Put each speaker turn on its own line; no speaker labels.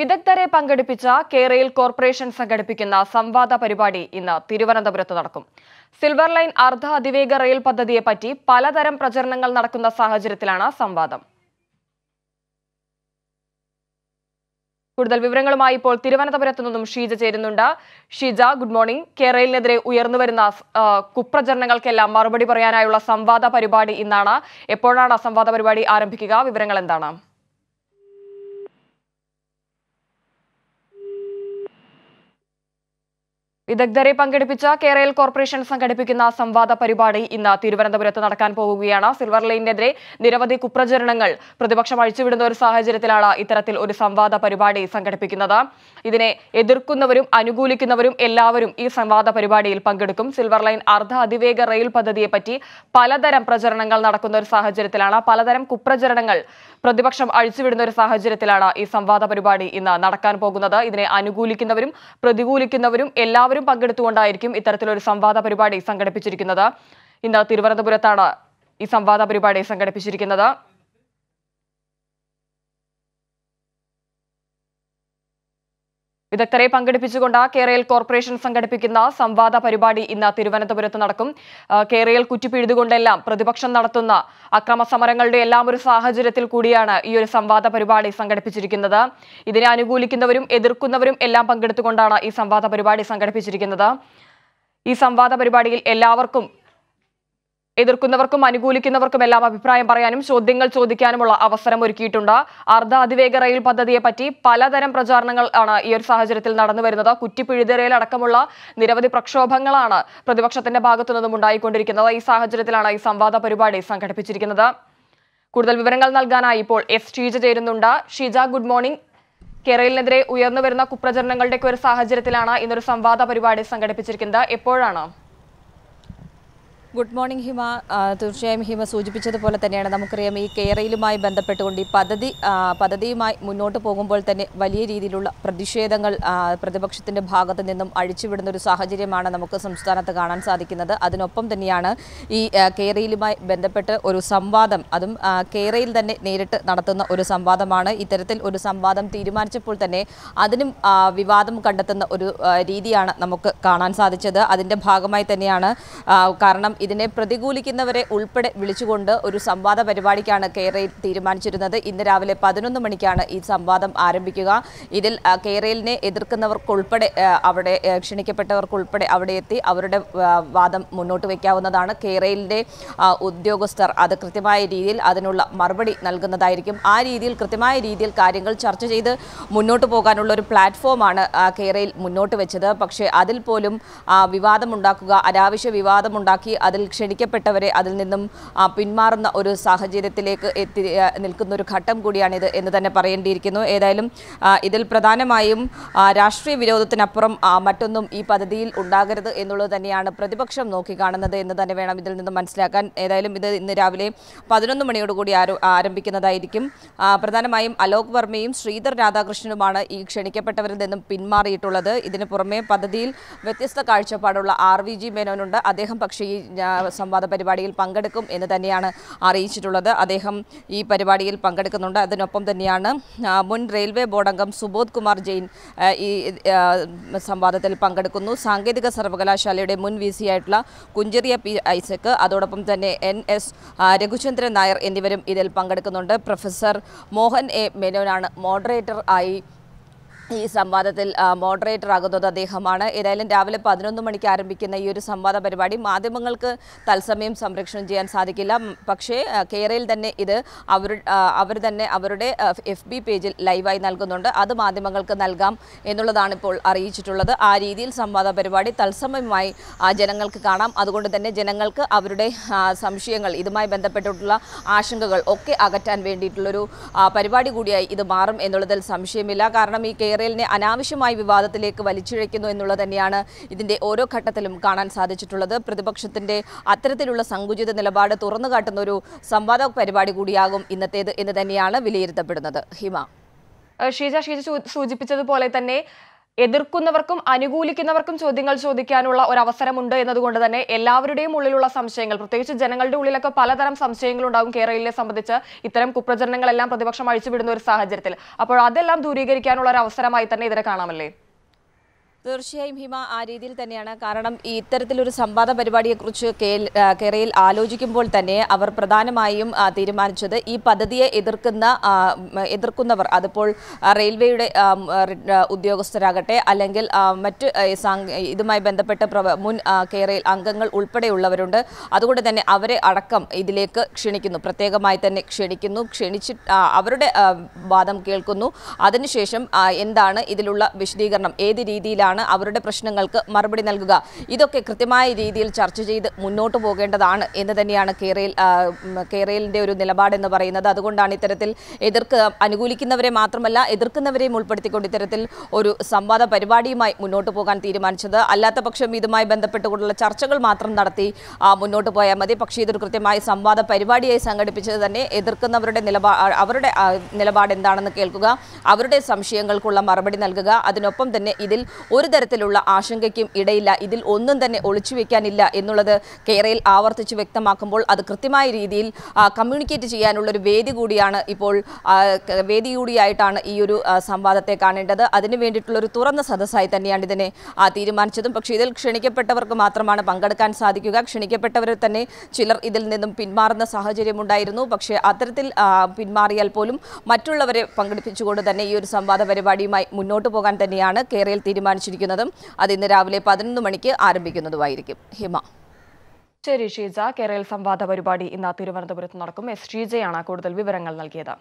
വിദഗ്ധരെ പങ്കെടുപ്പിച്ച കേരയിൽ കോർപ്പറേഷൻ സംഘടിപ്പിക്കുന്ന സംവാദ പരിപാടി ഇന്ന് തിരുവനന്തപുരത്ത് നടക്കും. സിൽവർ ലൈൻ അർദ്ധ അതിവേഗ റെയിൽ പദ്ധതിയെപ്പറ്റി പലതരം പ്രചരണങ്ങൾ നടക്കുന്ന സാഹചര്യത്തിലാണ് സംവാദം. കൂടുതൽ വിവരങ്ങളുമായി ഇപ്പോൾ തിരുവനന്തപുരത്ത് നിന്നും ഷീജ ചേരുന്നുണ്ട്. ഷീജ ഗുഡ് മോർണിംഗ് കേരളിനെതിരെ ഉയർന്നുവരുന്ന കുപ്രചരണങ്ങൾക്കെല്ലാം മറുപടി പറയാനായുള്ള സംവാദ പരിപാടി ഇന്നാണ്. എപ്പോഴാണ് സംവാദ പരിപാടി ആരംഭിക്കുക? വിവരങ്ങൾ എന്താണ്? വിദഗ്ധരെ പങ്കെടുപ്പിച്ച കേരള കോർപ്പറേഷൻ സംഘടിപ്പിക്കുന്ന സംവാദ പരിപാടി ഇന്ന് തിരുവനന്തപുരത്ത് നടക്കാൻ പോകുകയാണ്. സിൽവർ ലൈനിനെതിരെ നിരവധി കുപ്രചരണങ്ങൾ പ്രതിപക്ഷം അഴിച്ചുവിടുന്ന ഒരു സാഹചര്യത്തിലാണ് ഇത്തരത്തിൽ ഒരു സംവാദ പരിപാടി സംഘടിപ്പിക്കുന്നത്. ഇതിനെ എതിർക്കുന്നവരും അനുകൂലിക്കുന്നവരും എല്ലാവരും ഈ സംവാദ പരിപാടിയിൽ പങ്കെടുക്കും. സിൽവർ ലൈൻ അർദ്ധ അതിവേഗ റെയിൽ പദ്ധതിയെപ്പറ്റി പലതരം പ്രചരണങ്ങൾ നടക്കുന്ന ഒരു സാഹചര്യത്തിലാണ്. പലതരം കുപ്രചരണങ്ങൾ പ്രതിപക്ഷം അഴിച്ചുവിടുന്ന ഒരു സാഹചര്യത്തിലാണ് ഈ സംവാദ പരിപാടി ഇന്ന് നടക്കാൻ പോകുന്നത്. ഇതിനെ അനുകൂലിക്കുന്നവരും പ്രതികൂലിക്കുന്നവരും എല്ലാവരും പങ്കെടുത്തുകൊണ്ടായിരിക്കും ഇത്തരത്തിലൊരു സംവാദ പരിപാടി സംഘടിപ്പിച്ചിരിക്കുന്നത്. ഇന്ന് തിരുവനന്തപുരത്താണ് ഈ സംവാദ പരിപാടി സംഘടിപ്പിച്ചിരിക്കുന്നത്. വിദഗ്ധരെ പങ്കെടുപ്പിച്ചുകൊണ്ട് കേരള കോർപ്പറേഷൻ സംഘടിപ്പിക്കുന്ന സംവാദ പരിപാടി ഇന്ന് തിരുവനന്തപുരത്ത് നടക്കും. കേരയിൽ കുറ്റിപ്പിഴുതുകൊണ്ടെല്ലാം പ്രതിപക്ഷം നടത്തുന്ന അക്രമ സമരങ്ങളുടെ എല്ലാം ഒരു സാഹചര്യത്തിൽ കൂടിയാണ് ഈ ഒരു സംവാദ പരിപാടി സംഘടിപ്പിച്ചിരിക്കുന്നത്. ഇതിനെ അനുകൂലിക്കുന്നവരും എതിർക്കുന്നവരും എല്ലാം പങ്കെടുത്തുകൊണ്ടാണ് ഈ സംവാദ പരിപാടി സംഘടിപ്പിച്ചിരിക്കുന്നത്. ഈ സംവാദ പരിപാടിയിൽ എല്ലാവർക്കും എതിർക്കുന്നവർക്കും അനുകൂലിക്കുന്നവർക്കും എല്ലാം അഭിപ്രായം പറയാനും ചോദ്യങ്ങൾ ചോദിക്കാനുമുള്ള അവസരം ഒരുക്കിയിട്ടുണ്ട്. അർദ്ധ അതിവേഗ റെയിൽ പദ്ധതിയെപ്പറ്റി പലതരം പ്രചാരണങ്ങൾ ആണ് ഈ ഒരു സാഹചര്യത്തിൽ നടന്നു വരുന്നത്. കുറ്റിപ്പിഴുതിരയിലടക്കമുള്ള നിരവധി പ്രക്ഷോഭങ്ങളാണ് പ്രതിപക്ഷത്തിന്റെ ഭാഗത്തു നിന്നും ഉണ്ടായിക്കൊണ്ടിരിക്കുന്നത്. ഈ സാഹചര്യത്തിലാണ് ഈ സംവാദ പരിപാടി സംഘടിപ്പിച്ചിരിക്കുന്നത്. കൂടുതൽ വിവരങ്ങൾ നൽകാനായി ഇപ്പോൾ എസ് ഷീജ ചേരുന്നുണ്ട്. Sheeja good morning. കേരളിനെതിരെ ഉയർന്നു വരുന്ന കുപ്രചരണങ്ങളുടെയൊക്കെ ഒരു സാഹചര്യത്തിലാണ് ഇന്നൊരു സംവാദ പരിപാടി സംഘടിപ്പിച്ചിരിക്കുന്നത്. എപ്പോഴാണ്?
Good morning Hima. തീർച്ചയായും ഹിമ സൂചിപ്പിച്ചതുപോലെ തന്നെയാണ്. നമുക്കറിയാം ഈ കേരയിലുമായി ബന്ധപ്പെട്ടുകൊണ്ട് ഈ പദ്ധതി പദ്ധതിയുമായി മുന്നോട്ട് പോകുമ്പോൾ തന്നെ വലിയ രീതിയിലുള്ള പ്രതിഷേധങ്ങൾ പ്രതിപക്ഷത്തിന്റെ ഭാഗത്തു നിന്നും അഴിച്ചുവിടുന്ന ഒരു സാഹചര്യമാണ് നമുക്ക് സംസ്ഥാനത്ത് കാണാൻ സാധിക്കുന്നത്. അതിനൊപ്പം തന്നെയാണ് ഈ കേരയിലുമായി ബന്ധപ്പെട്ട് ഒരു സംവാദം അതും കേരയിൽ തന്നെ നേരിട്ട് നടത്തുന്ന ഒരു സംവാദമാണ്. ഇത്തരത്തിൽ ഒരു സംവാദം തീരുമാനിച്ചപ്പോൾ തന്നെ അതിനും വിവാദം കണ്ടെത്തുന്ന ഒരു രീതിയാണ് നമുക്ക് കാണാൻ സാധിച്ചത്. അതിന്റെ ഭാഗമായി തന്നെയാണ് കാരണം ഇതിനെ പ്രതികൂലിക്കുന്നവരെ ഉൾപ്പെടെ വിളിച്ചുകൊണ്ട് ഒരു സംവാദ പരിപാടിക്കാണ് കേരളയിൽ തീരുമാനിച്ചിരുന്നത്. ഇന്ന് രാവിലെ പതിനൊന്ന് മണിക്കാണ് ഈ സംവാദം ആരംഭിക്കുക. ഇതിൽ കേരളിനെ എതിർക്കുന്നവർക്കുൾപ്പെടെ അവിടെ ക്ഷണിക്കപ്പെട്ടവർക്കുൾപ്പെടെ അവിടെ എത്തി അവരുടെ വാദം മുന്നോട്ട് വയ്ക്കാവുന്നതാണ് കേരളിന്റെ ഉദ്യോഗസ്ഥർ അത് കൃത്യമായ രീതിയിൽ അതിനുള്ള മറുപടി നൽകുന്നതായിരിക്കും. ആ രീതിയിൽ കൃത്യമായ രീതിയിൽ കാര്യങ്ങൾ ചർച്ച ചെയ്ത് മുന്നോട്ട് പോകാനുള്ള ഒരു പ്ലാറ്റ്ഫോമാണ് കേരളയിൽ കേരയിൽ മുന്നോട്ട് വെച്ചത്. പക്ഷേ അതിൽ പോലും വിവാദമുണ്ടാക്കുക അനാവശ്യ വിവാദമുണ്ടാക്കി അതിൽ ക്ഷണിക്കപ്പെട്ടവരെ അതിൽ നിന്നും പിന്മാറുന്ന ഒരു സാഹചര്യത്തിലേക്ക് എത്തി നിൽക്കുന്ന ഒരു ഘട്ടം കൂടിയാണിത് എന്ന് തന്നെ പറയേണ്ടിയിരിക്കുന്നു. ഏതായാലും ഇതിൽ പ്രധാനമായും രാഷ്ട്രീയ വിരോധത്തിനപ്പുറം മറ്റൊന്നും ഈ പദ്ധതിയിൽ ഉണ്ടാകരുത് എന്നുള്ളത് തന്നെയാണ് പ്രതിപക്ഷം നോക്കിക്കാണുന്നത് എന്ന് തന്നെ വേണം ഇതിൽ നിന്ന് മനസ്സിലാക്കാൻ. ഏതായാലും ഇത് ഇന്ന് രാവിലെ പതിനൊന്ന് മണിയോടുകൂടി ആരോ ആരംഭിക്കുന്നതായിരിക്കും. പ്രധാനമായും അലോക് വർമ്മയും ശ്രീധർ രാധാകൃഷ്ണനുമാണ് ഈ ക്ഷണിക്കപ്പെട്ടവരിൽ നിന്നും പിന്മാറിയിട്ടുള്ളത്. ഇതിന് പുറമെ പദ്ധതിയിൽ വ്യത്യസ്ത കാഴ്ചപ്പാടുള്ള ആർ വി ജി മേനോനുണ്ട്. അദ്ദേഹം പക്ഷേ ഈ സംവാദ പരിപാടിയിൽ പങ്കെടുക്കും എന്ന് തന്നെയാണ് അറിയിച്ചിട്ടുള്ളത്. അദ്ദേഹം ഈ പരിപാടിയിൽ പങ്കെടുക്കുന്നുണ്ട്. അതിനൊപ്പം തന്നെയാണ് മുൻ റെയിൽവേ ബോർഡ് അംഗം സുബോധ് കുമാർ ജെയിൻ ഈ സംവാദത്തിൽ പങ്കെടുക്കുന്നു. സാങ്കേതിക സർവകലാശാലയുടെ മുൻ വി സി ആയിട്ടുള്ള കുഞ്ചെറിയ പി ഐസക്ക് അതോടൊപ്പം തന്നെ എൻ എസ് രഘുചന്ദ്രൻ നായർ എന്നിവരും ഇതിൽ പങ്കെടുക്കുന്നുണ്ട്. പ്രൊഫസർ മോഹൻ എ മേനോനാണ് മോഡറേറ്റർ ആയി ഈ സംവാദത്തിൽ മോഡറേറ്റർ ആകുന്നത് അദ്ദേഹമാണ്. ഏതായാലും രാവിലെ പതിനൊന്ന് മണിക്ക് ആരംഭിക്കുന്ന ഈ ഒരു സംവാദ പരിപാടി മാധ്യമങ്ങൾക്ക് തത്സമയം സംരക്ഷണം ചെയ്യാൻ സാധിക്കില്ല. പക്ഷേ കേരളയിൽ തന്നെ ഇത് അവർ അവർ തന്നെ അവരുടെ എഫ് ബി പേജിൽ ലൈവായി നൽകുന്നുണ്ട്. അത് മാധ്യമങ്ങൾക്ക് നൽകാം എന്നുള്ളതാണ് ഇപ്പോൾ അറിയിച്ചിട്ടുള്ളത്. ആ രീതിയിൽ സംവാദ പരിപാടി തത്സമയമായി ജനങ്ങൾക്ക് കാണാം. അതുകൊണ്ട് തന്നെ ജനങ്ങൾക്ക് അവരുടെ സംശയങ്ങൾ ഇതുമായി ബന്ധപ്പെട്ടിട്ടുള്ള ആശങ്കകൾ ഒക്കെ അകറ്റാൻ വേണ്ടിയിട്ടുള്ളൊരു പരിപാടി കൂടിയായി ഇത് മാറും എന്നുള്ളതിൽ സംശയമില്ല. കാരണം ഈ കേരളിനെ അനാവശ്യമായി വിവാദത്തിലേക്ക് വലിച്ചിഴയ്ക്കുന്നു എന്നുള്ളത് തന്നെയാണ് ഇതിന്റെ ഓരോ ഘട്ടത്തിലും കാണാൻ സാധിച്ചിട്ടുള്ളത്. പ്രതിപക്ഷത്തിന്റെ അത്തരത്തിലുള്ള സങ്കുചിത നിലപാട് തുറന്നു കാട്ടുന്ന ഒരു സംവാദ പരിപാടി കൂടിയാകും ഇന്നത്തേത് എന്ന് തന്നെയാണ് വിലയിരുത്തപ്പെടുന്നത്. ഹിമ.
ഷീജ ഷീജ സൂചിപ്പിച്ചതുപോലെ തന്നെ എതിർക്കുന്നവർക്കും അനുകൂലിക്കുന്നവർക്കും ചോദ്യങ്ങൾ ചോദിക്കാനുള്ള ഒരു അവസരമുണ്ട് എന്നതുകൊണ്ട് തന്നെ എല്ലാവരുടെയും ഉള്ളിലുള്ള സംശയങ്ങൾ പ്രത്യേകിച്ച് ജനങ്ങളുടെ ഉള്ളിലൊക്കെ പലതരം സംശയങ്ങൾ ഉണ്ടാകും കേരളയിലെ സംബന്ധിച്ച് ഇത്തരം കുപ്രചരണങ്ങളെല്ലാം പ്രതിപക്ഷം അഴിച്ചുവിടുന്ന ഒരു സാഹചര്യത്തിൽ. അപ്പോൾ അതെല്ലാം ദൂരീകരിക്കാനുള്ള ഒരു അവസരമായി തന്നെ ഇതിനെ കാണാമല്ലേ?
തീർച്ചയായും ഹിമ ആ രീതിയിൽ തന്നെയാണ്. കാരണം ഇത്തരത്തിലൊരു സംവാദ പരിപാടിയെക്കുറിച്ച് കേരയിൽ ആലോചിക്കുമ്പോൾ തന്നെ അവർ പ്രധാനമായും തീരുമാനിച്ചത് ഈ പദ്ധതിയെ എതിർക്കുന്ന എതിർക്കുന്നവർ അതിപ്പോൾ റെയിൽവേയുടെ ഉദ്യോഗസ്ഥരാകട്ടെ അല്ലെങ്കിൽ മറ്റ് ഇതുമായി ബന്ധപ്പെട്ട മുൻ കേരയിൽ അംഗങ്ങൾ ഉൾപ്പെടെയുള്ളവരുണ്ട്. അതുകൊണ്ട് തന്നെ അവരെ അടക്കം ഇതിലേക്ക് ക്ഷണിക്കുന്നു. പ്രത്യേകമായി തന്നെ ക്ഷണിക്കുന്നു. ക്ഷണിച്ച് അവരുടെ വാദം കേൾക്കുന്നു. അതിനുശേഷം എന്താണ് ഇതിലുള്ള വിശദീകരണം? ഏത് രീതിയിലാണ് അവരുടെ പ്രശ്നങ്ങൾക്ക് മറുപടി നൽകുക. ഇതൊക്കെ കൃത്യമായ രീതിയിൽ ചർച്ച ചെയ്ത് മുന്നോട്ട് പോകേണ്ടതാണ് എന്ന് തന്നെയാണ് കേരയിൽ കേരളിന്റെ ഒരു നിലപാടെന്ന് പറയുന്നത്. അതുകൊണ്ടാണ് ഇത്തരത്തിൽ എതിർക്ക് അനുകൂലിക്കുന്നവരെ മാത്രമല്ല എതിർക്കുന്നവരെയും ഉൾപ്പെടുത്തിക്കൊണ്ട് ഇത്തരത്തിൽ ഒരു സംവാദ പരിപാടിയുമായി മുന്നോട്ട് പോകാൻ തീരുമാനിച്ചത്. അല്ലാത്ത പക്ഷം ഇതുമായി ബന്ധപ്പെട്ടുകൊണ്ടുള്ള ചർച്ചകൾ മാത്രം നടത്തി മുന്നോട്ട് പോയാൽ മതി. പക്ഷേ ഇതൊരു കൃത്യമായ സംവാദ പരിപാടിയായി സംഘടിപ്പിച്ചത് തന്നെ എതിർക്കുന്നവരുടെ നിലപാട് അവരുടെ നിലപാട് എന്താണെന്ന് കേൾക്കുക അവരുടെ സംശയങ്ങൾക്കുള്ള മറുപടി നൽകുക. അതിനൊപ്പം തന്നെ ഇതിൽ ഒരു തരത്തിലുള്ള ആശങ്കയ്ക്കും ഇടയില്ല. ഇതിൽ ഒന്നും തന്നെ ഒളിച്ചു വെക്കാനില്ല എന്നുള്ളത് കേരയിൽ ആവർത്തിച്ച് വ്യക്തമാക്കുമ്പോൾ അത് കൃത്യമായ രീതിയിൽ കമ്മ്യൂണിക്കേറ്റ് ചെയ്യാനുള്ള ഒരു വേദി കൂടിയാണ് ഇപ്പോൾ വേദി കൂടിയായിട്ടാണ് ഈ ഒരു സംവാദത്തെ കാണേണ്ടത്. അതിനു വേണ്ടിയിട്ടുള്ള ഒരു തുറന്ന സദസ്സായി തന്നെയാണ് ഇതിനെ തീരുമാനിച്ചതും. പക്ഷേ ഇതിൽ ക്ഷണിക്കപ്പെട്ടവർക്ക് മാത്രമാണ് പങ്കെടുക്കാൻ സാധിക്കുക. ക്ഷണിക്കപ്പെട്ടവരിൽ തന്നെ ചിലർ ഇതിൽ നിന്നും പിന്മാറുന്ന സാഹചര്യമുണ്ടായിരുന്നു പക്ഷേ അത്തരത്തിൽ പിന്മാറിയാൽ പോലും മറ്റുള്ളവരെ പങ്കെടുപ്പിച്ചുകൊണ്ട് തന്നെ ഈ ഒരു സംവാദ പരിപാടിയുമായി മുന്നോട്ട് പോകാൻ തന്നെയാണ് കേരളയിൽ തീരുമാനിച്ചിരിക്കുന്നതും അത് ഇന്ന് രാവിലെ പതിനൊന്ന് മണിക്ക് ആരംഭിക്കുന്നതുമായിരിക്കും. ഹിമ.
ശരി ഷീജ. കേരള സംവാദ പരിപാടി ഇന്ന് തിരുവനന്തപുരത്ത് നടക്കും. എസ്. ഷീജയാണ് കൂടുതൽ വിവരങ്ങൾ നൽകിയത്.